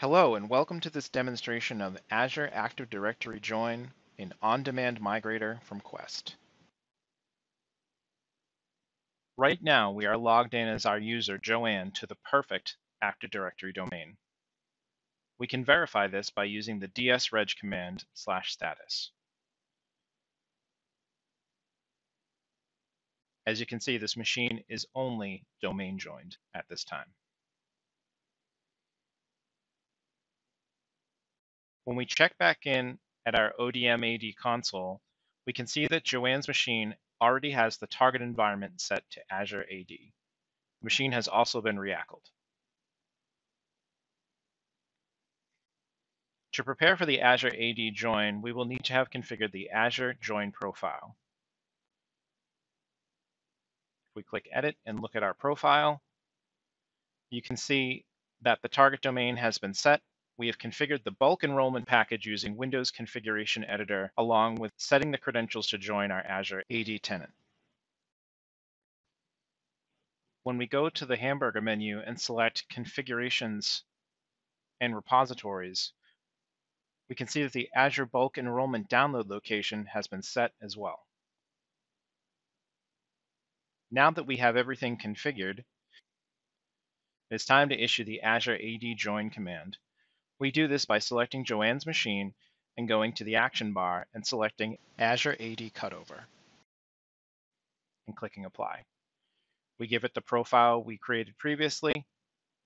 Hello and welcome to this demonstration of Azure Active Directory Join in On-Demand Migrator from Quest. Right now we are logged in as our user Joanne to the perfect Active Directory domain. We can verify this by using the dsreg command slash status. As you can see, this machine is only domain joined at this time. When we check back in at our ODM AD console, we can see that Joanne's machine already has the target environment set to Azure AD. The machine has also been ReACLed. To prepare for the Azure AD join, we will need to have configured the Azure join profile. If we click Edit and look at our profile, you can see that the target domain has been set we have configured the bulk enrollment package using Windows Configuration Editor, along with setting the credentials to join our Azure AD tenant. When we go to the hamburger menu and select Configurations and Repositories, we can see that the Azure Bulk Enrollment download location has been set as well. Now that we have everything configured, it's time to issue the Azure AD join command. We do this by selecting Joanne's machine and going to the action bar and selecting Azure AD Cutover and clicking Apply. We give it the profile we created previously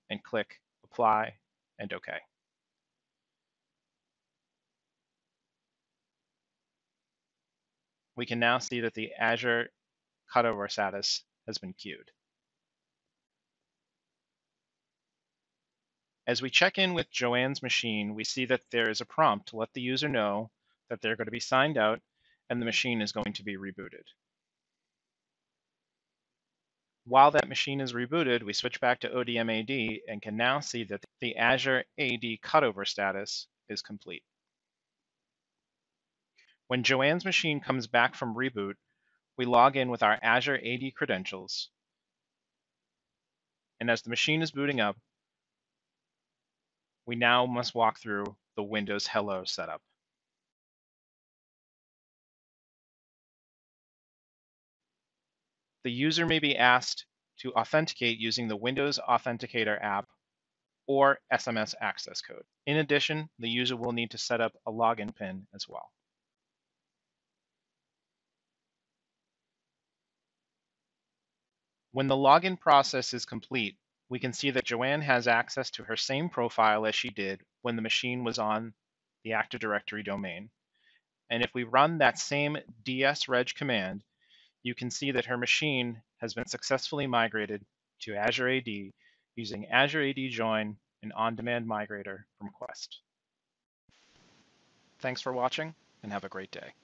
and click Apply and OK. We can now see that the Azure cutover status has been queued. As we check in with Joanne's machine, we see that there is a prompt to let the user know that they're going to be signed out and the machine is going to be rebooted. While that machine is rebooted, we switch back to ODM AD and can now see that the Azure AD cutover status is complete. When Joanne's machine comes back from reboot, we log in with our Azure AD credentials. And as the machine is booting up, we now must walk through the Windows Hello setup. The user may be asked to authenticate using the Windows Authenticator app or SMS access code. In addition, the user will need to set up a login PIN as well. When the login process is complete, we can see that Joanne has access to her same profile as she did when the machine was on the Active Directory domain. And if we run that same dsreg command, you can see that her machine has been successfully migrated to Azure AD using Azure AD Join and On-Demand Migrator from Quest. Thanks for watching and have a great day.